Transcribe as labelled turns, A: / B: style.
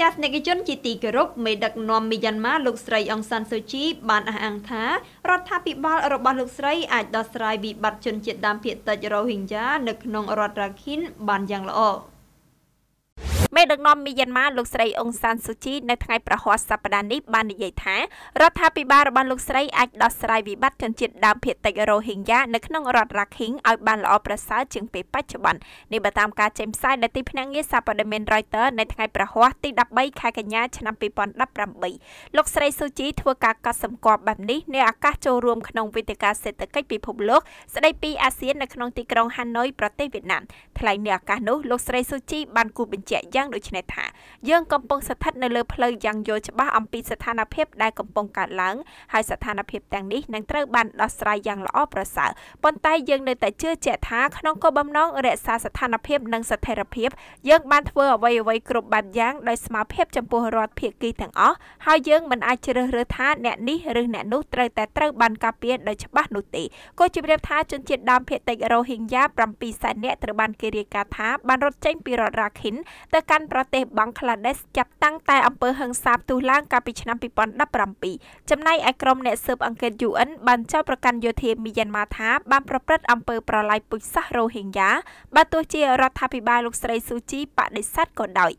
A: ទស្សនិកជនជាទីគោរពមេដឹកនាំមីយ៉ាន់ម៉ាលោកស្រីអង្សានស៊ូជីបានអះអាងថារដ្ឋាភិបាលរបស់លោកស្រីអាចដោះស្រាយវិបត្តិជនជាតិដើមភាគតិចរ៉ូហីងយ៉ានៅក្នុងរដ្ឋរ៉ាខិនបានយ៉ាងល្អ
B: មេដឹកនាំមីយ៉ាន់ម៉ាលោកស្រីអ៊ុងសានស៊ូជីនៅថ្ងៃប្រហ័សសប្តាហ៍នេះបាននិយាយថារដ្ឋាភិបាលរបស់លោកស្រីអាចដោះស្រាយវិបត្តិជនជាតិដើមភាគតិចរ៉ូហីងយ៉ានៅក្នុងរដ្ឋរ៉ាខិងឲ្យបានល្អប្រសើរជាងពេលបច្ចុប្បន្ននេះបើតាមការចេញផ្សាយដែលទីភ្នាក់ងារសារព័ត៌មាន Reuters នៅថ្ងៃប្រហ័សទី13ខែកញ្ញាឆ្នាំ2018លោកស្រីស៊ូជីធ្វើការកត់សម្គាល់បែបនេះនៅឱកាសចូលរួមក្នុងវេទិកាសេដ្ឋកិច្ចពិភពលោកស្ដីពីអាស៊ាននៅក្នុងទីក្រុងហាណូយប្រទេសវៀតណាមថ្លែងនៅឱកាសនោះលោកស្រីស៊ូជីបានគូបញ្ជាក់យ៉ាងយ៉ាងដូចនេះថាយើងកំពុងស្ថិតនៅលើផ្លូវយ៉ាងយល់ច្បាស់អំពីស្ថានភាពដែលកំពុងកើតឡើងហើយស្ថានភាពទាំងនេះនឹងត្រូវបានដោះស្រាយយ៉ាងល្អប្រសើរប៉ុន្តែយើងនៅតែជឿជាក់ថាក្នុងគោលបំណងរក្សាស្ថានភាពនិងស្ថិរភាពយើងបានធ្វើអ្វីអ្វីគ្រប់បែបយ៉ាងដោយស្មារតីចំពោះរដ្ឋភាគីទាំងអស់ហើយយើងមិនអាចជ្រើសរើសថាអ្នកនេះឬអ្នកនោះត្រូវតែត្រូវបានការពារដោយច្បាស់នោះទេក៏ជម្រាបថាជនជាតិដើមភាគតិចរ៉ូហីងយ៉ា7សែននាក់ត្រូវបានគេរាយការណ៍ថាបានរត់ចេញពីរដ្ឋរ៉ាខិនទៅកាន់ប្រទេសបង់ក្លាដេសចាប់តាំងតែអំពើហិង្សាផ្ទុះឡើងកាលពីឆ្នាំ2017ចំណែកឯក្រុមអ្នកស៊ើបអង្កេត UN បានចោទប្រកាន់យោធាមីយ៉ាន់ម៉ាថាបានប្រព្រឹត្តអំពើប្រល័យពូជសាសន៍រ៉ូហីងយ៉ាបើទោះជារដ្ឋាភិបាលលោកស្រីស៊ូជីបដិសេធក៏ដោយ